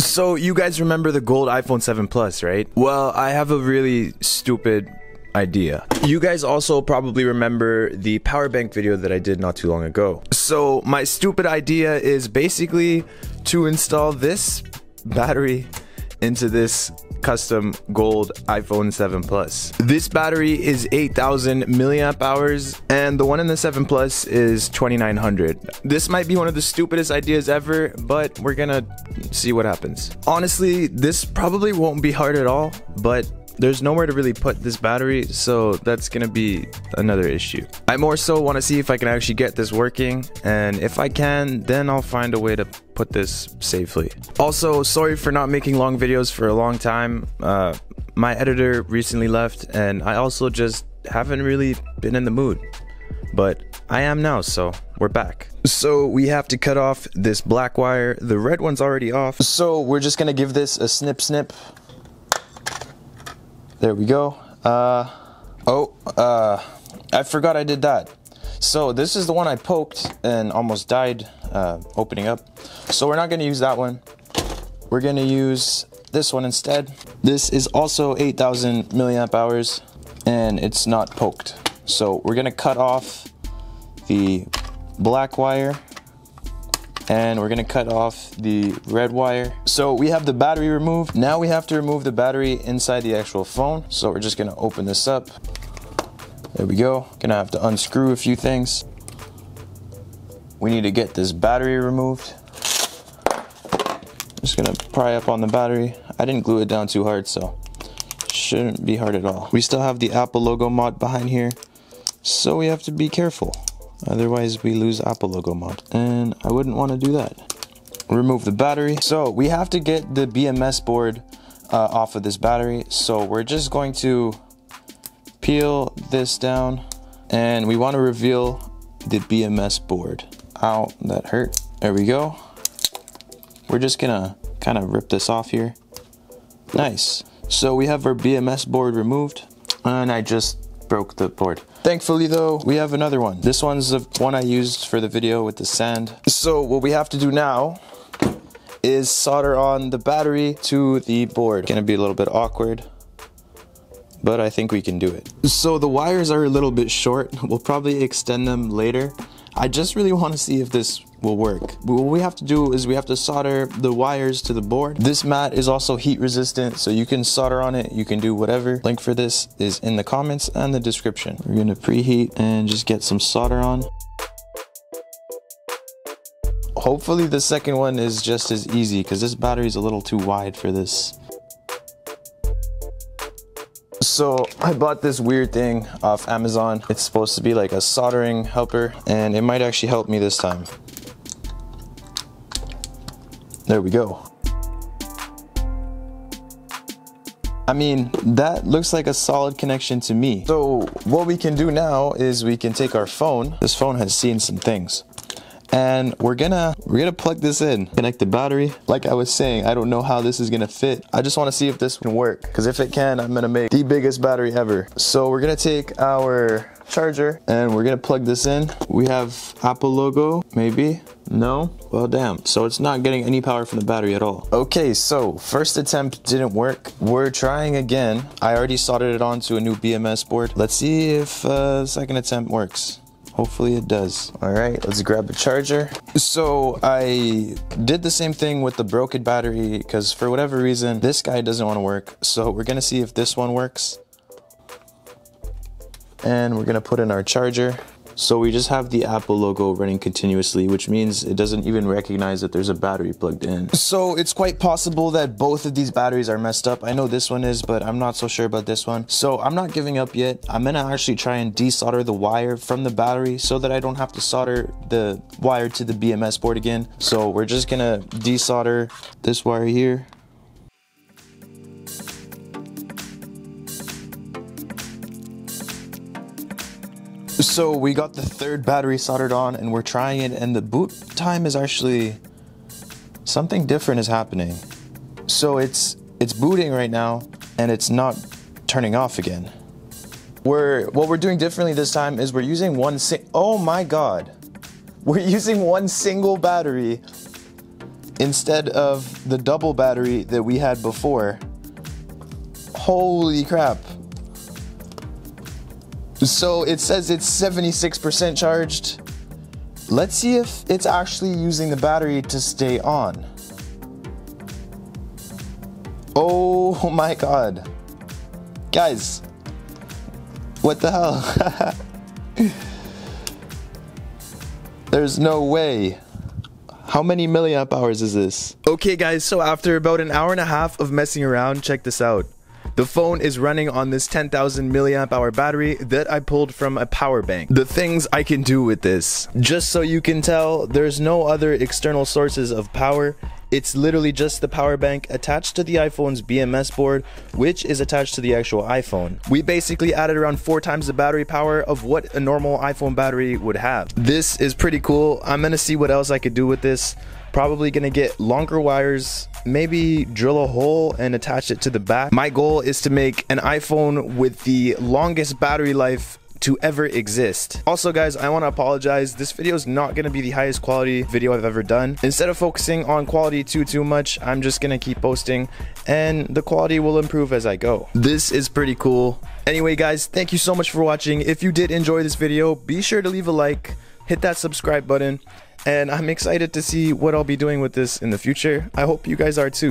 So you guys remember the gold iPhone 7 Plus, right? Well, I have a really stupid idea. You guys also probably remember the power bank video that I did not too long ago. So my stupid idea is basically to install this battery into this custom gold iPhone 7 Plus. This battery is 8000 milliamp hours and the one in the 7 Plus is 2900. This might be one of the stupidest ideas ever, but we're gonna see what happens. Honestly, this probably won't be hard at all, but there's nowhere to really put this battery, so that's gonna be another issue. I more so want to see if I can actually get this working, and if I can, then I'll find a way to put this safely. Also, sorry for not making long videos for a long time. Uh, my editor recently left, and I also just haven't really been in the mood. But I am now, so we're back. So we have to cut off this black wire. The red one's already off. So we're just gonna give this a snip snip there we go. Uh, oh, uh, I forgot I did that. So this is the one I poked and almost died uh, opening up. So we're not going to use that one. We're going to use this one instead. This is also 8000 milliamp hours and it's not poked. So we're going to cut off the black wire and we're gonna cut off the red wire. So we have the battery removed. Now we have to remove the battery inside the actual phone. So we're just gonna open this up. There we go. Gonna have to unscrew a few things. We need to get this battery removed. Just gonna pry up on the battery. I didn't glue it down too hard, so shouldn't be hard at all. We still have the Apple logo mod behind here, so we have to be careful. Otherwise, we lose Apple logo mod. And I wouldn't want to do that. Remove the battery. So we have to get the BMS board uh, off of this battery. So we're just going to peel this down and we want to reveal the BMS board. Ow, that hurt. There we go. We're just gonna kind of rip this off here. Nice. So we have our BMS board removed and I just broke the board. Thankfully though, we have another one. This one's the one I used for the video with the sand. So what we have to do now is solder on the battery to the board. Gonna be a little bit awkward, but I think we can do it. So the wires are a little bit short. We'll probably extend them later. I just really want to see if this will work. What we have to do is we have to solder the wires to the board. This mat is also heat resistant, so you can solder on it, you can do whatever. Link for this is in the comments and the description. We're gonna preheat and just get some solder on. Hopefully the second one is just as easy because this battery is a little too wide for this. So I bought this weird thing off Amazon. It's supposed to be like a soldering helper and it might actually help me this time. There we go. I mean, that looks like a solid connection to me. So what we can do now is we can take our phone. This phone has seen some things. And we're gonna we're gonna plug this in. Connect the battery. Like i was saying i don't know how this is gonna fit. I just want to see if this can work. Because if it can i'm gonna make the biggest battery ever. So we're gonna take our charger and we're gonna plug this in. We have apple logo maybe no well damn so it's not getting any power from the battery at all okay so first attempt didn't work we're trying again i already soldered it onto a new bms board let's see if uh second attempt works Hopefully it does. All right, let's grab a charger. So I did the same thing with the broken battery because for whatever reason, this guy doesn't want to work. So we're gonna see if this one works. And we're gonna put in our charger. So we just have the Apple logo running continuously, which means it doesn't even recognize that there's a battery plugged in. So it's quite possible that both of these batteries are messed up. I know this one is, but I'm not so sure about this one. So I'm not giving up yet. I'm gonna actually try and desolder the wire from the battery so that I don't have to solder the wire to the BMS board again. So we're just gonna desolder this wire here So we got the third battery soldered on and we're trying it and the boot time is actually something different is happening. So it's it's booting right now and it's not turning off again. We're what we're doing differently this time is we're using one si Oh my god. We're using one single battery instead of the double battery that we had before. Holy crap. So it says it's 76% charged. Let's see if it's actually using the battery to stay on. Oh my god. Guys, what the hell? There's no way. How many milliamp hours is this? Okay guys, so after about an hour and a half of messing around, check this out. The phone is running on this 10,000 milliamp hour battery that I pulled from a power bank. The things I can do with this. Just so you can tell, there's no other external sources of power. It's literally just the power bank attached to the iPhone's BMS board, which is attached to the actual iPhone. We basically added around four times the battery power of what a normal iPhone battery would have. This is pretty cool. I'm gonna see what else I could do with this. Probably gonna get longer wires, maybe drill a hole and attach it to the back. My goal is to make an iPhone with the longest battery life to ever exist. Also guys, I want to apologize. This video is not to be the highest quality video I've ever done. Instead of focusing on quality too too much, I'm just to keep posting and the quality will improve as I go. This is pretty cool. Anyway guys, thank you so much for watching. If you did enjoy this video, be sure to leave a like, hit that subscribe button, and I'm excited to see what I'll be doing with this in the future. I hope you guys are too.